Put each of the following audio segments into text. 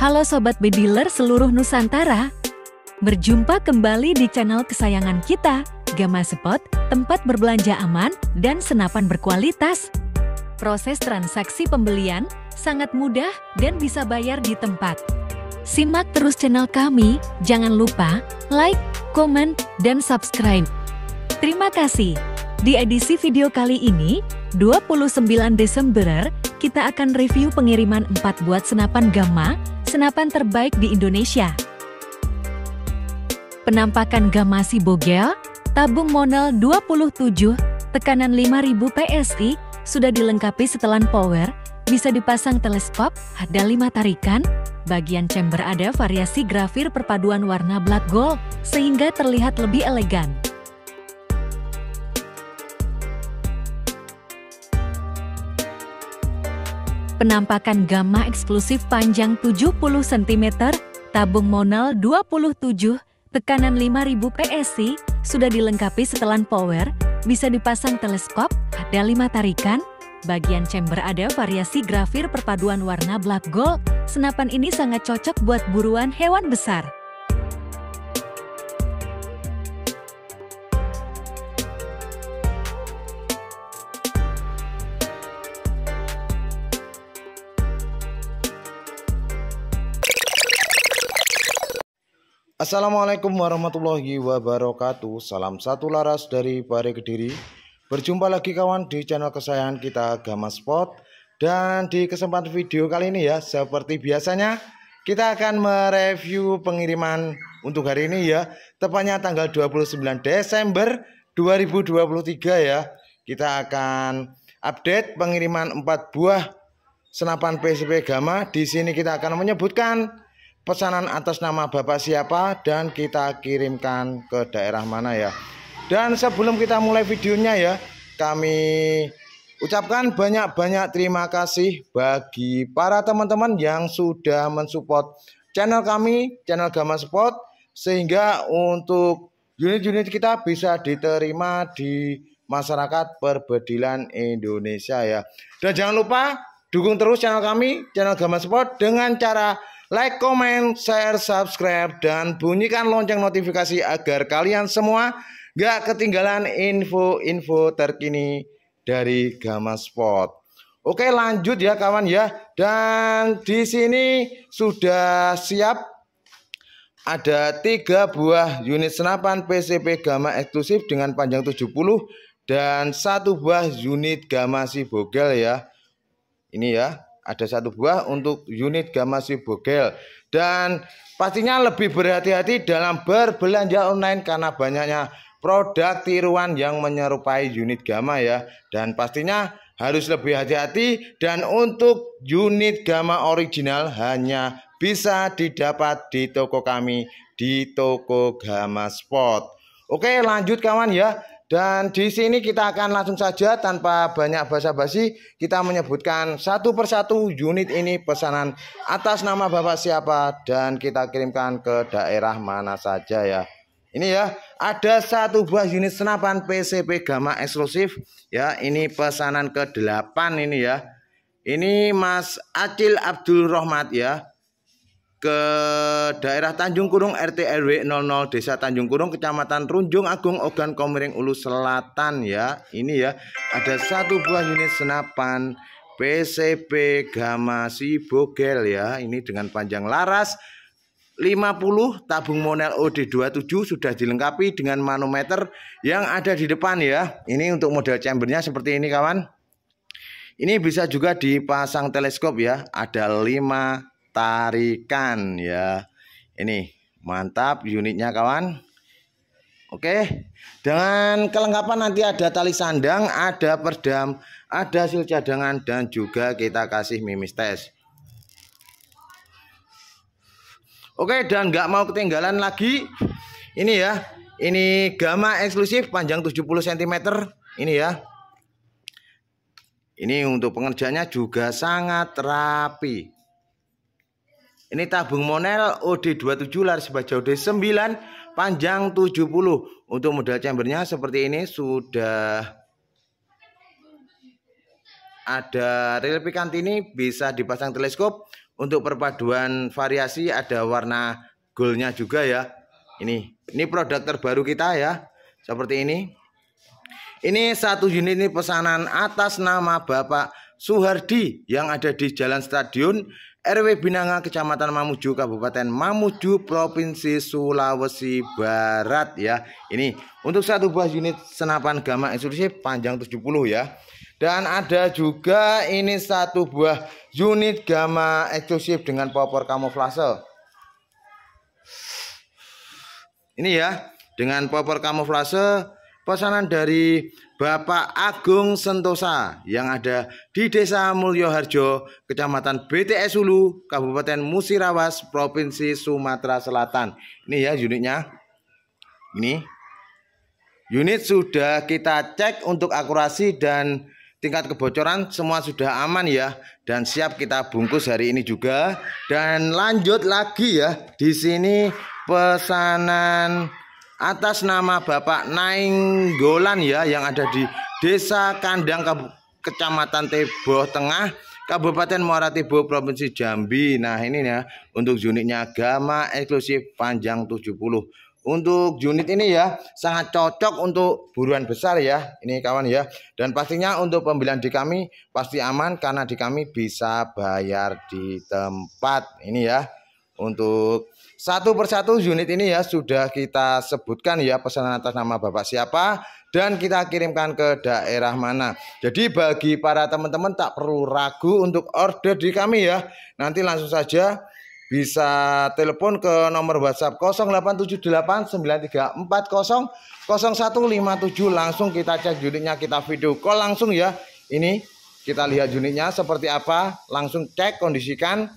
Halo Sobat Bediler seluruh Nusantara. Berjumpa kembali di channel kesayangan kita, Gama Spot, tempat berbelanja aman dan senapan berkualitas. Proses transaksi pembelian sangat mudah dan bisa bayar di tempat. Simak terus channel kami, jangan lupa like, komen, dan subscribe. Terima kasih. Di edisi video kali ini, 29 Desember, kita akan review pengiriman 4 buat senapan Gamma senapan terbaik di Indonesia. Penampakan gamasi bogel, tabung monel 27, tekanan 5000 PSI, sudah dilengkapi setelan power, bisa dipasang teleskop, ada 5 tarikan, bagian chamber ada variasi grafir perpaduan warna blood gold, sehingga terlihat lebih elegan. Penampakan gamma eksklusif panjang 70 cm, tabung monal 27, tekanan 5000 PSI, sudah dilengkapi setelan power, bisa dipasang teleskop, ada 5 tarikan, bagian chamber ada variasi grafir perpaduan warna black gold, senapan ini sangat cocok buat buruan hewan besar. Assalamualaikum warahmatullahi wabarakatuh. Salam satu laras dari Bare Kediri. Berjumpa lagi kawan di channel kesayangan kita Gama Spot Dan di kesempatan video kali ini ya Seperti biasanya Kita akan mereview pengiriman untuk hari ini ya. Tepatnya tanggal 29 Desember 2023 ya. Kita akan update pengiriman 4 buah senapan PCP Gama. Di sini kita akan menyebutkan pesanan atas nama Bapak siapa dan kita kirimkan ke daerah mana ya. Dan sebelum kita mulai videonya ya, kami ucapkan banyak-banyak terima kasih bagi para teman-teman yang sudah mensupport channel kami, channel Gama Sport sehingga untuk unit-unit kita bisa diterima di masyarakat perbedilan Indonesia ya. Dan jangan lupa dukung terus channel kami, channel Gama Sport dengan cara like, comment, share, subscribe, dan bunyikan lonceng notifikasi agar kalian semua gak ketinggalan info-info terkini dari Gama Sport. Oke lanjut ya kawan ya. Dan di sini sudah siap. Ada tiga buah unit senapan PCP Gamma eksklusif dengan panjang 70 dan satu buah unit Gamma Sibogel ya. Ini ya ada satu buah untuk unit gamma bogel dan pastinya lebih berhati-hati dalam berbelanja online karena banyaknya produk tiruan yang menyerupai unit gamma ya dan pastinya harus lebih hati-hati dan untuk unit gamma original hanya bisa didapat di toko kami di toko Gamma Spot. Oke, lanjut kawan ya. Dan di sini kita akan langsung saja tanpa banyak basa-basi kita menyebutkan satu persatu unit ini pesanan atas nama Bapak siapa dan kita kirimkan ke daerah mana saja ya. Ini ya, ada satu buah unit senapan PCP Gamma eksklusif ya. Ini pesanan ke-8 ini ya. Ini Mas Acil Abdul Rohmat ya ke daerah Tanjung Kurung RT RW 00 Desa Tanjung Kurung Kecamatan Runjung Agung Ogan Komering Ulu Selatan ya. Ini ya ada satu buah unit senapan PCP Gamma Sibogel ya. Ini dengan panjang laras 50 tabung monel OD27 sudah dilengkapi dengan manometer yang ada di depan ya. Ini untuk model chambernya seperti ini kawan. Ini bisa juga dipasang teleskop ya. Ada 5 tarikan ya. Ini mantap unitnya kawan. Oke, dengan kelengkapan nanti ada tali sandang, ada perdam, ada hasil cadangan dan juga kita kasih mimis tes. Oke, dan nggak mau ketinggalan lagi, ini ya, ini gamma eksklusif panjang 70 cm, ini ya. Ini untuk pengerjaannya juga sangat rapi. Ini tabung monel OD27 laris baja OD9 panjang 70. Untuk model chambernya seperti ini sudah ada rel pikant ini bisa dipasang teleskop. Untuk perpaduan variasi ada warna goldnya juga ya. Ini ini produk terbaru kita ya seperti ini. Ini satu unit ini pesanan atas nama Bapak Suhardi yang ada di Jalan Stadion RW Binanga Kecamatan Mamuju Kabupaten Mamuju Provinsi Sulawesi Barat ya. Ini untuk satu buah unit senapan gamma eksklusif panjang 70 ya. Dan ada juga ini satu buah unit gamma eksklusif dengan popor kamuflase. Ini ya, dengan popor kamuflase pesanan dari Bapak Agung Sentosa yang ada di Desa Mulyoharjo, Kecamatan BTS Hulu, Kabupaten Musirawas, Provinsi Sumatera Selatan. Ini ya unitnya. Ini. Unit sudah kita cek untuk akurasi dan tingkat kebocoran semua sudah aman ya dan siap kita bungkus hari ini juga dan lanjut lagi ya di sini pesanan atas nama Bapak Nainggolan ya yang ada di Desa Kandang Kecamatan Tebo Tengah Kabupaten Muara Tebo Provinsi Jambi. Nah, ini ya untuk unitnya Gama eksklusif panjang 70. Untuk unit ini ya sangat cocok untuk buruan besar ya. Ini kawan ya. Dan pastinya untuk pembelian di kami pasti aman karena di kami bisa bayar di tempat. Ini ya. Untuk satu persatu unit ini ya sudah kita sebutkan ya pesanan atas nama Bapak siapa dan kita kirimkan ke daerah mana. Jadi bagi para teman-teman tak perlu ragu untuk order di kami ya. Nanti langsung saja bisa telepon ke nomor WhatsApp 087893400157 langsung kita cek unitnya kita video call langsung ya. Ini kita lihat unitnya seperti apa, langsung cek kondisikan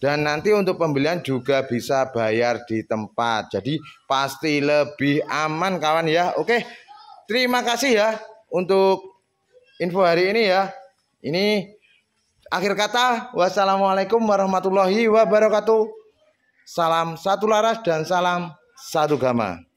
dan nanti untuk pembelian juga bisa bayar di tempat. Jadi pasti lebih aman kawan ya. Oke. Terima kasih ya untuk info hari ini ya. Ini akhir kata. Wassalamualaikum warahmatullahi wabarakatuh. Salam satu laras dan salam satu gama.